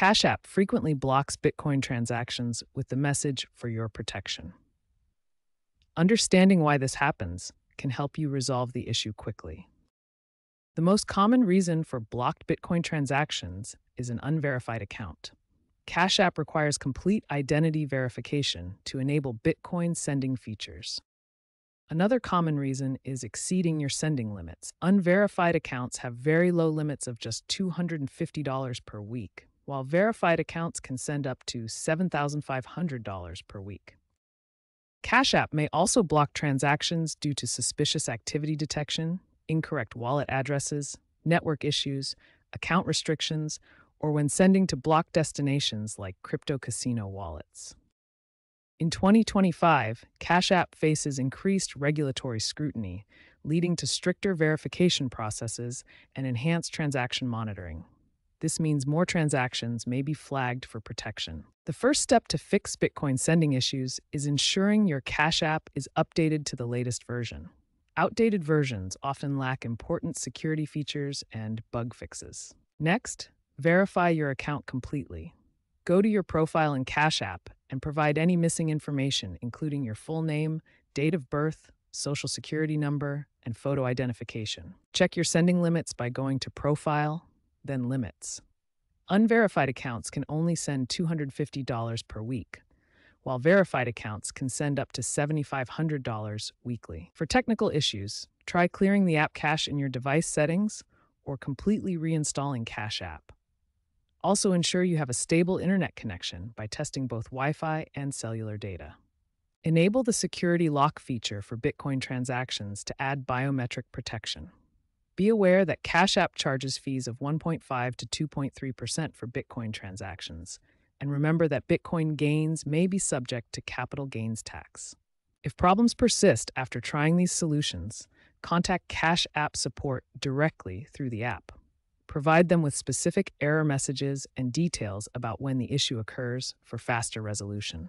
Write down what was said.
Cash App frequently blocks Bitcoin transactions with the message for your protection. Understanding why this happens can help you resolve the issue quickly. The most common reason for blocked Bitcoin transactions is an unverified account. Cash App requires complete identity verification to enable Bitcoin sending features. Another common reason is exceeding your sending limits. Unverified accounts have very low limits of just $250 per week, while verified accounts can send up to $7,500 per week. Cash App may also block transactions due to suspicious activity detection, incorrect wallet addresses, network issues, account restrictions, or when sending to blocked destinations like crypto casino wallets. In 2025, Cash App faces increased regulatory scrutiny, leading to stricter verification processes and enhanced transaction monitoring. This means more transactions may be flagged for protection. The first step to fix Bitcoin sending issues is ensuring your Cash App is updated to the latest version. Outdated versions often lack important security features and bug fixes. Next, verify your account completely. Go to your profile in Cash App and provide any missing information, including your full name, date of birth, social security number, and photo identification. Check your sending limits by going to Profile, then Limits. Unverified accounts can only send $250 per week, while verified accounts can send up to $7,500 weekly. For technical issues, try clearing the app cache in your device settings or completely reinstalling Cash App. Also, ensure you have a stable internet connection by testing both Wi Fi and cellular data. Enable the security lock feature for Bitcoin transactions to add biometric protection. Be aware that Cash App charges fees of 1.5 to 2.3% for Bitcoin transactions, and remember that Bitcoin gains may be subject to capital gains tax. If problems persist after trying these solutions, contact Cash App support directly through the app. Provide them with specific error messages and details about when the issue occurs for faster resolution.